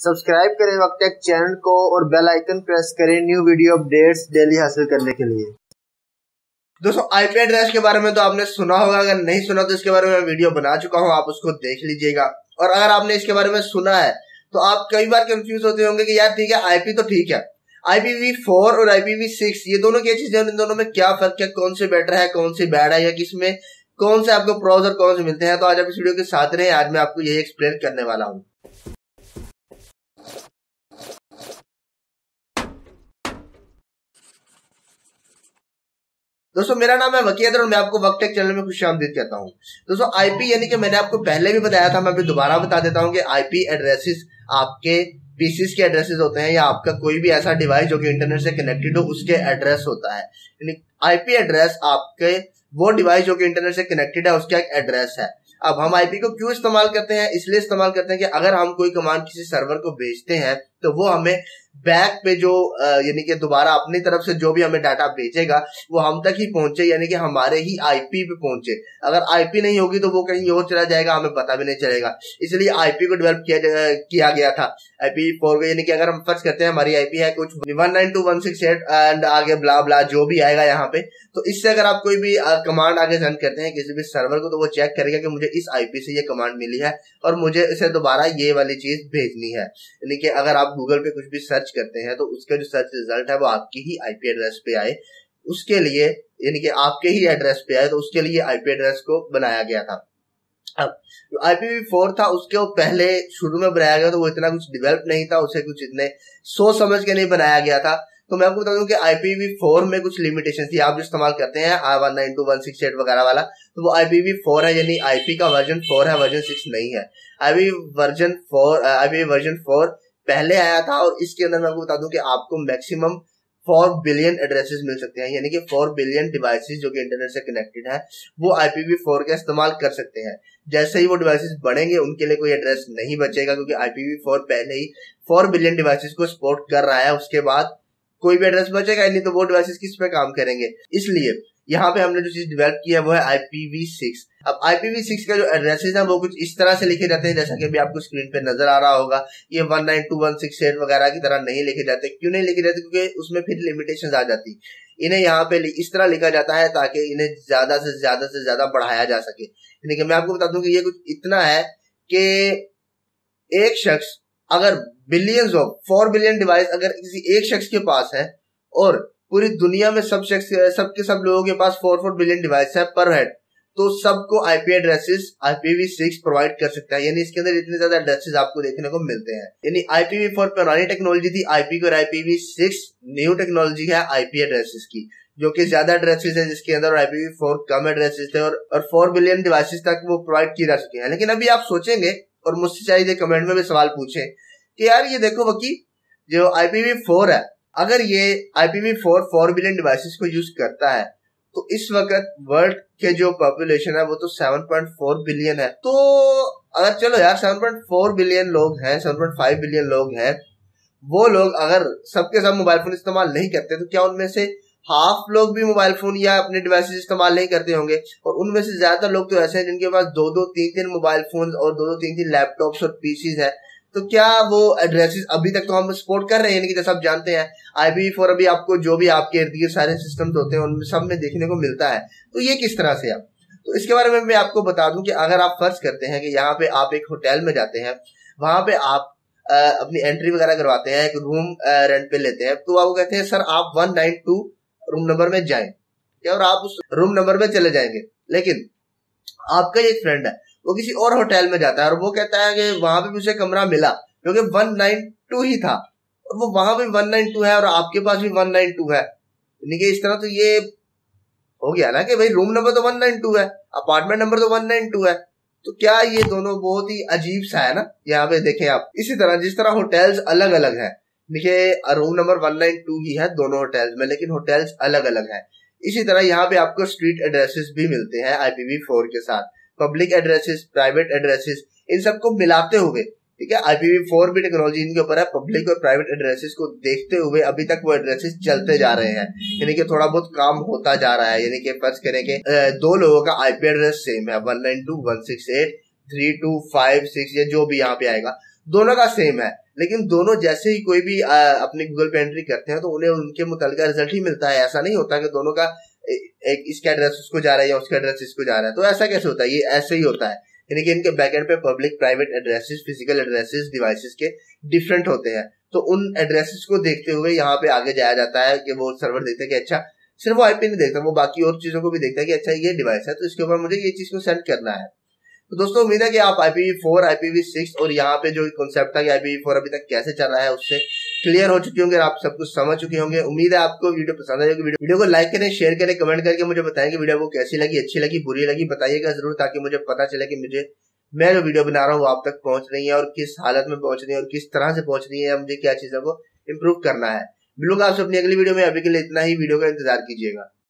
Subscribe करें वक्त take channel को और बेल आइकन प्रेस करें न्यू वीडियो अपडेट्स डेली हासिल करने के लिए। दोस्तों आईपी एड्रेस के बारे में तो आपने सुना होगा, अगर नहीं सुना तो इसके बारे में वीडियो बना चुका हूँ, आप उसको देख लीजिएगा। और अगर आपने इसके बारे में सुना है तो आप कई बार कंफ्यूज होते होंगे कि यार ठीक है आईपी तो ठीक है। आईपीवी फोर और आईपीवी सिक्स ये दोनों क्या चीज़ें इन दोनों में क्या फ़र्क है, कौन से बेटर है, कौन से बैड है, या किसमें कौन से आपको प्रोज और कौन से मिलते हैं? तो आज आप इस वीडियो के साथ रहे, आज मैं आपको यही एक्सप्लेन करने वाला हूँ। दोस्तों, मेरा नाम है वकीयत और मैं आपको वक्त चैनल में खुश आमदीद कहता हूँ। दोस्तों आईपी यानी कि मैंने आपको पहले भी बताया था, मैं अभी दोबारा बता देता हूँ कि आईपी एड्रेसेस आपके पीसीस के एड्रेसेस होते हैं या आपका कोई भी ऐसा डिवाइस जो कि इंटरनेट से कनेक्टेड हो, उसके एड्रेस होता है। यानी आईपी एड्रेस आपके, वो डिवाइस जो कि इंटरनेट से कनेक्टेड है, उसका एक एड्रेस है। अब हम आईपी को क्यों इस्तेमाल करते हैं? इसलिए इस्तेमाल करते हैं कि अगर हम कोई कमांड किसी सर्वर को भेजते हैं तो वो हमें बैक पे जो यानी कि दोबारा अपनी तरफ़ से जो भी हमें डाटा भेजेगा, वो हम तक ही पहुँचे, यानी कि हमारे ही आईपी पे पहुँचे। अगर आईपी नहीं होगी तो वो कहीं और चला जाएगा, हमें पता भी नहीं चलेगा। इसलिए आईपी को डेवलप किया किया गया था। आईपी फोर यानी कि अगर हम फ़र्ज़ करते हैं, हमारी आईपी है कुछ one nine two one six eight and आगे ब्ला ब्ला जो भी आएगा यहाँ पे तो इससे अगर आप कोई भी कमांड आगे सेंड करते हैं किसी भी सर्वर को तो वो चेक करेगा कि मुझे इस आईपी से ये कमांड मिली है और मुझे इसे दोबारा ये वाली चीज़ भेजनी है। यानी कि अगर आप गूगल पे कुछ भी सर्च करते हैं तो उसका जो सर्च रिज़ल्ट है, वो आपकी ही आईपी एड्रेस पे आए। उसके लिए, यानी कि आपके ही एड्रेस पे आए तो उसके लिए आईपी एड्रेस को बनाया गया था। अब आईपीवी फोर था, उसके वो पहले शुरू में बनाया गया तो वो इतना कुछ डेवलप नहीं था, उसे कुछ इतने सोच समझ के नहीं बनाया गया था। तो मैं आपको बता दूँ कि आईपीवी फोर में कुछ लिमिटेशन थी। आप जो इस्तेमाल करते हैं I one nine two one six eight वगैरह वाला तो वो आईपीवी फोर है, यानी आईपी का वर्जन फोर है वर्जन सिक्स नहीं है। IP version four IP version four पहले आया था और इसके अंदर मैं आपको बता दूँ कि आपको मैक्सिमम फोर बिलियन एड्रेसेस मिल सकते हैं, यानी कि फोर बिलियन डिवाइसेस जो कि इंटरनेट से कनेक्टेड है, वो आईपीवी फोर का इस्तेमाल कर सकते हैं। जैसे ही वो डिवाइसेस बढ़ेंगे, उनके लिए कोई एड्रेस नहीं बचेगा, क्योंकि आईपीवी फोर पहले ही फोर बिलियन डिवाइसेस को सपोर्ट कर रहा है, उसके बाद कोई भी एड्रेस बचेगा नहीं तो वो डिवाइसेस किस पे काम करेंगे? इसलिए यहाँ पे हमने जो चीज़ डेवलप की है, वो है आईपीवी सिक्स अब आईपीवी सिक्स का जो एड्रेसेस है वो कुछ इस तरह से लिखे जाते हैं, जैसा कि अभी आपको स्क्रीन पे नज़र आ रहा होगा। ये one nine two one six eight वगैरह की तरह नहीं लिखे जाते। क्यों नहीं लिखे जाते? क्योंकि उसमें फिर लिमिटेशन आ जाती। इन्हें यहाँ पे इस तरह लिखा जाता है ताकि इन्हें ज़्यादा से ज़्यादा से ज़्यादा बढ़ाया जा सके। यानी कि मैं आपको बता दूँ कि ये कुछ इतना है कि एक शख्स अगर billions of four billion device अगर किसी एक शख्स के पास है और पूरी दुनिया में सब शख्स, सबके सब लोगों के पास फोर फोर बिलियन डिवाइस है पर हेड तो सबको IP addresses IPv six provide कर सकता है। यानी इसके अंदर इतने ज़्यादा एड्रेसेस आपको देखने को मिलते हैं। यानी आईपीवी फोर पुरानी टेक्नोलॉजी थी आईपी और आईपीवी सिक्स न्यू टेक्नोलॉजी है आईपी एड्रेसेस की जो कि ज़्यादा एड्रेसेस है जिसके अंदर आईपीवी फोर कम एड्रेसेस थे और, और फोर बिलियन डिवाइसेस तक वो प्रोवाइड किए जा सके हैं। लेकिन अभी आप सोचेंगे और मुझसे चाहिए कमेंट में भी सवाल पूछे कि यार ये देखो वकी जो आईपीवी फोर है अगर ये IPv four four billion devices को यूज़ करता है तो इस वक्त वर्ल्ड के जो पॉपुलेशन है, वो तो 7.4 बिलियन है। तो अगर चलो यार 7.4 बिलियन लोग हैं 7.5 बिलियन लोग हैं, वो लोग अगर सबके सब मोबाइल फ़ोन इस्तेमाल नहीं करते तो क्या उनमें से हाफ़ लोग भी मोबाइल फ़ोन या अपने डिवाइसेस इस्तेमाल नहीं करते होंगे? और उनमें से ज़्यादातर लोग तो ऐसे हैं जिनके पास दो दो, तीन तीन मोबाइल फ़ोन और दो दो, तीन तीन लैपटॉप्स और पीसीज है। तो क्या वो एड्रेसेस अभी तक तो हम सपोर्ट कर रहे हैं कि जैसा आप जानते हैं आई फोर अभी आपको जो भी आपके इर्द गिर्द सारे सिस्टम होते हैं उनमें सब में देखने को मिलता है। तो ये किस तरह से आप? तो इसके बारे में मैं आपको बता दूँ कि अगर आप फ़र्ज़ करते हैं कि यहाँ पे आप एक होटल में जाते हैं वहाँ पे आप आ, अपनी एंट्री वगैरह करवाते हैं एक रूम रेंट पे लेते हैं तो आपको कहते हैं सर आप one nine two room number में जाए। और आप उस रूम नंबर में चले जाएँगे। लेकिन आपका एक फ्रेंड है वो किसी और होटल में जाता है और वो कहता है कि वहाँ पे भी उसे कमरा मिला क्योंकि वन नाइन टू ही था। और वो वहाँ भी वन नाइन टू है और आपके पास भी वन नाइन टू है। यानी कि इस तरह तो ये हो गया ना कि भाई रूम नंबर तो वन नाइन टू है अपार्टमेंट नंबर तो वन नाइन टू है। तो क्या ये दोनों बहुत ही अजीब सा है ना? यहाँ पे देखें आप। इसी तरह, जिस तरह होटल्स अलग अलग है। देखिए room number one nine two ही है दोनों होटल्स में, लेकिन होटल्स अलग अलग है। इसी तरह यहाँ पे आपको स्ट्रीट एड्रेसेस भी मिलते हैं आईपीवी फोर के साथ। पब्लिक एड्रेसेस प्राइवेट एड्रेसेस इन सबको मिलाते हुए, ठीक है आईपीवी फोर भी टेक्नोलॉजी इनके ऊपर है पब्लिक और प्राइवेट एड्रेसेस को देखते हुए अभी तक वो एड्रेसेस चलते जा रहे हैं। यानी कि थोड़ा बहुत काम होता जा रहा है, यानी कि फ़र्ज़ करें कि दो लोगों का आईपी एड्रेस सेम है one nine two one six eight three two five six या जो भी यहाँ पे आएगा, दोनों का सेम है। लेकिन दोनों जैसे ही कोई भी अपनी गूगल पे एंट्री करते हैं तो उन्हें उनके मुतल रिज़ल्ट ही मिलता है। ऐसा नहीं होता कि दोनों का एक इसका एड्रेस उसको जा रहा है या उसका एड्रेस इसको जा रहा है। तो ऐसा कैसे होता है? ये ऐसे ही होता है। यानी कि इनके बैकएंड पे public private addresses physical addresses devices के डिफरेंट होते हैं। तो उन एड्रेसेस को देखते हुए यहाँ पे आगे जाया जाता है कि वो सर्वर देखते हैं कि अच्छा सिर्फ़ वो आईपी नहीं देखता, वो बाकी और चीज़ों को भी देखता है कि अच्छा ये डिवाइस है तो इसके ऊपर मुझे ये चीज़ को सेंड करना है। तो दोस्तों, उम्मीद है कि आप आईपीवी फोर आईपीवी सिक्स और यहाँ पे जो कॉन्सेप्ट था कि आईपीवी फोर अभी तक कैसे चल रहा है, उससे क्लियर हो चुके होंगे आप सब कुछ समझ चुके होंगे। उम्मीद है आपको वीडियो पसंद आएगी वीडियो, वीडियो को लाइक करें शेयर करें कमेंट करके मुझे बताएँ कि वीडियो को कैसी लगी अच्छी लगी बुरी लगी। बताइएगा ज़रूर ताकि मुझे पता चले कि मुझे मैं जो वीडियो बना रहा हूँ वो आप तक पहुँच रही है और किस हालत में पहुँच रही है और किस तरह से पहुँच रही है मुझे क्या चीज़ों को इम्प्रूव करना है। मिलूँगा आपसे अपनी अगली वीडियो में। अभी के लिए इतना ही। वीडियो का इंतज़ार कीजिएगा।